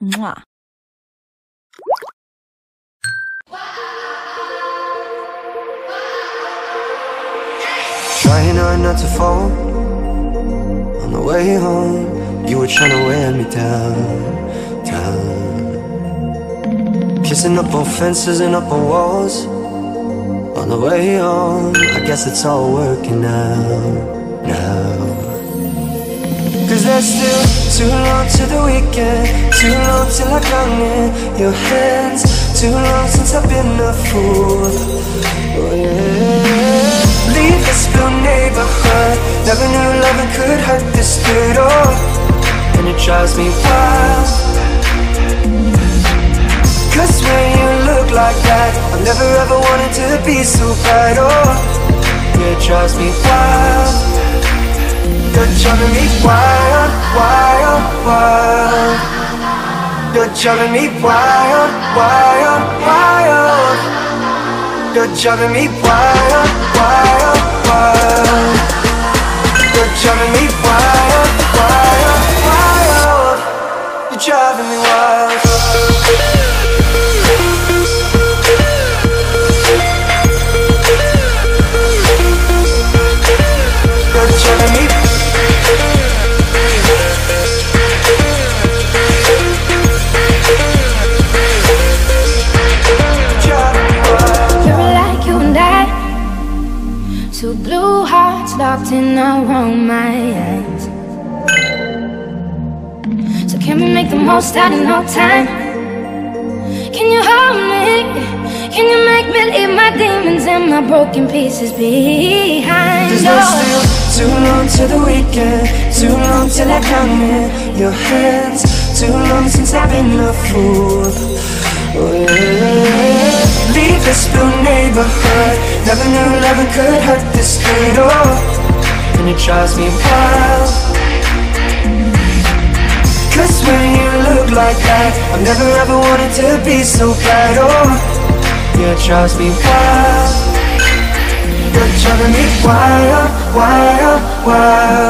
Mwah. Trying hard not to fall On the way home. You were trying to wear me down, down. Kissing up on fences and up on walls. On the way home I guess it's all working out, now. Cause there's still too long to the weekend Too long till I come in. Your hands Too long since I've been a fool. Oh yeah. Leave this blue neighborhood. Never knew loving could hurt this good and it drives me wild. Cause when you look like that I've never ever wanted to be so bad. Oh, it drives me wild. You're driving me. Wild, wild, wild You're driving me wild, wild, wild. You're driving me wild, wild, wild. You're driving me wild, wild, wild. You're driving me wild Two hearts locked in our own minds So can we make the most out of no time? Can you hold me? Can you make me leave my demons and my broken pieces behind? There's still too long to the weekend Too long till I come in your hands Too long since I've been a fool Never knew loving could hurt this good Oh, and it drives me wild. Cause when you look like that I've never ever wanted to be so bad Oh, yeah, it drives me wild. You're driving me wild, wild, wild